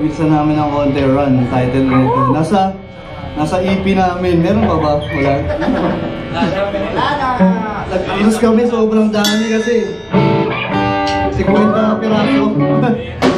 Ito, bisa namin ng konti run, title nito. Nasa, nasa EP namin. Meron pa ba? Wala. Nag-ilos kami, sobrang dami kasi. 50 na piraso.